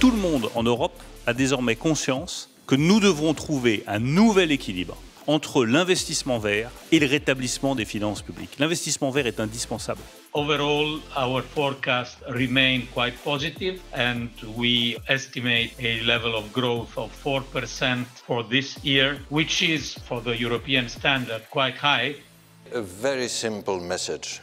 Tout le monde en Europe a désormais conscience que nous devrons trouver un nouvel équilibre entre l'investissement vert et le rétablissement des finances publiques. L'investissement vert est indispensable. Overall, our forecasts remain quite positive, and we estimate a level of growth of 4% for this year, which is, for the European standard, quite high. A very simple message.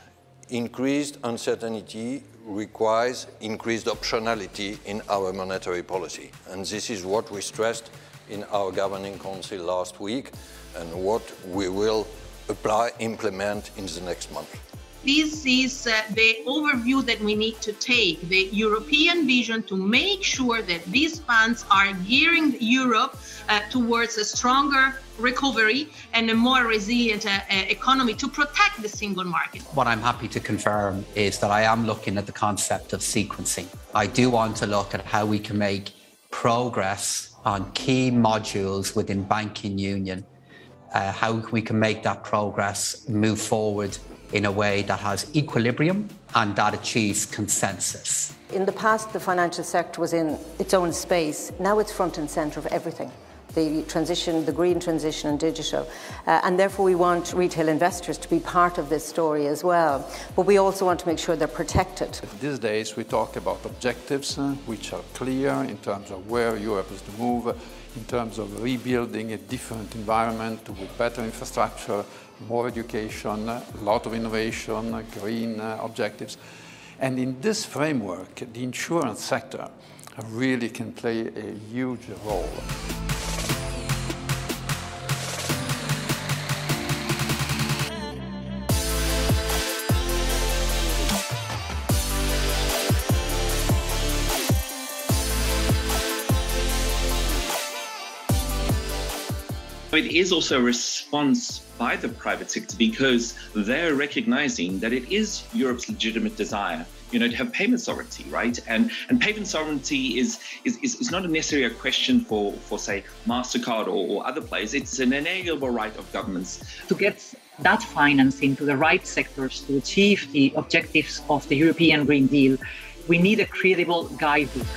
Increased uncertainty requires increased optionality in our monetary policy. And this is what we stressed in our governing council last week and what we will apply, implement in the next month. This is uh, the overview that we need to take, the European vision to make sure that these funds are gearing Europe uh, towards a stronger recovery and a more resilient uh, economy to protect the single market. What I'm happy to confirm is that I am looking at the concept of sequencing. I do want to look at how we can make progress on key modules within banking union uh, how we can make that progress move forward in a way that has equilibrium and that achieves consensus. In the past, the financial sector was in its own space. Now it's front and centre of everything. The transition, the green transition and digital. Uh, and therefore we want retail investors to be part of this story as well. But we also want to make sure they're protected. These days we talk about objectives uh, which are clear in terms of where Europe is to move, in terms of rebuilding a different environment with better infrastructure, more education, a lot of innovation, green uh, objectives. And in this framework, the insurance sector really can play a huge role. It is also a response by the private sector because they're recognizing that it is Europe's legitimate desire you know, to have payment sovereignty, right? And and payment sovereignty is is, is, is not necessarily a question for, for say, MasterCard or, or other players. It's an inalienable right of governments. To get that financing to the right sectors to achieve the objectives of the European Green Deal, we need a credible guidebook.